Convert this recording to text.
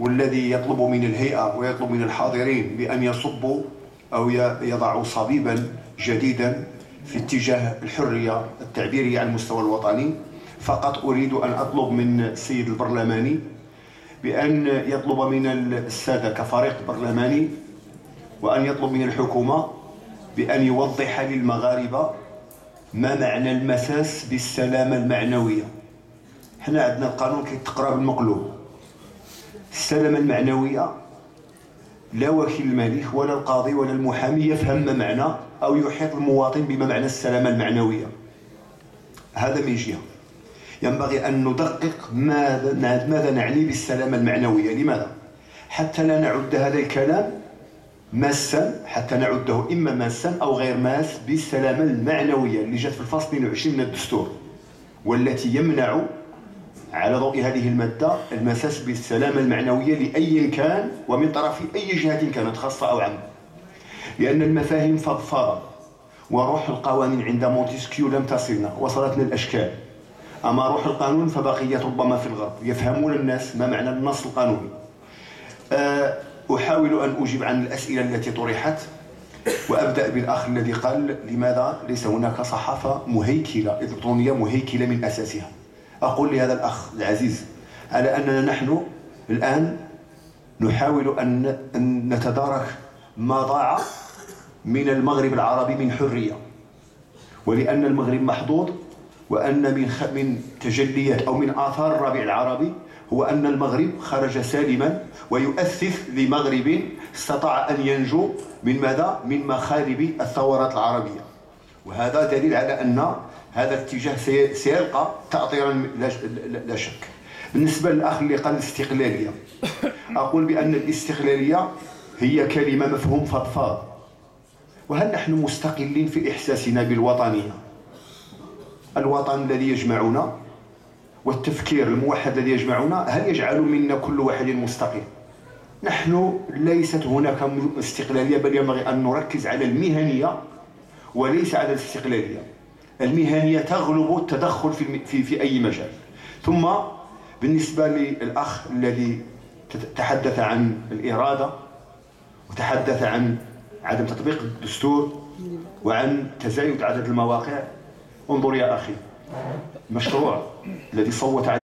والذي يطلب من الهيئة ويطلب من الحاضرين بأن يصبوا أو يضعوا صبيبا جديدا في اتجاه الحرية التعبيرية على المستوى الوطني. فقط أريد أن أطلب من السيد البرلماني بأن يطلب من السادة كفريق برلماني وأن يطلب من الحكومة بأن يوضح للمغاربة ما معنى المساس بالسلامة المعنوية. حنا عندنا القانون كيتقرأ بالمقلوب. السلامة المعنوية. لا وكيل الملك ولا القاضي ولا المحامي يفهم ما معنى أو يحيط المواطن بما معنى السلامة المعنوية. هذا من جهة. ينبغي أن ندقق ماذا, ماذا نعني بالسلامة المعنوية. لماذا؟ حتى لا نعد هذا الكلام ماسا حتى نعده إما ماسا أو غير ماس بالسلامة المعنوية اللي جات في الفصل 22 من الدستور والتي يمنع على ضوء هذه المادة المساس بالسلامة المعنوية لأي كان ومن طرف أي جهة كانت خاصة أو عامة. لأن المفاهيم فضفاضة وروح القوانين عند مونتسكيو لم تصلنا وصلتنا الأشكال. أما روح القانون فبقيت ربما في الغرب يفهمون الناس ما معنى النص القانوني. أه، أحاول أن أجيب عن الأسئلة التي طرحت وأبدأ بالأخ الذي قال لماذا ليس هناك صحافة مهيكلة إلكترونية مهيكلة من أساسها. أقول لهذا الأخ العزيز على أننا نحن الآن نحاول أن نتدارك ما ضاع من المغرب العربي من حرية ولأن المغرب محظوظ وأن من من تجليات أو من آثار الربيع العربي هو أن المغرب خرج سالما ويؤسس لمغرب استطاع أن ينجو من ماذا؟ من مخارب الثورات العربية وهذا دليل على أن هذا الاتجاه سيلقى تأطيرا لا شك. بالنسبة للأخ اللي قال الاستقلالية أقول بأن الاستقلالية هي كلمة مفهوم فضفاض. وهل نحن مستقلين في إحساسنا بالوطنية الوطن الذي يجمعنا والتفكير الموحد الذي يجمعنا هل يجعل منا كل واحد مستقل؟ نحن ليست هناك استقلالية بل ينبغي أن نركز على المهنية وليس على الاستقلالية. المهنية تغلب التدخل في, في, في أي مجال. ثم بالنسبة للأخ الذي تحدث عن الإرادة وتحدث عن عدم تطبيق الدستور وعن تزايد عدد المواقع انظر يا أخي مشروع الذي صوت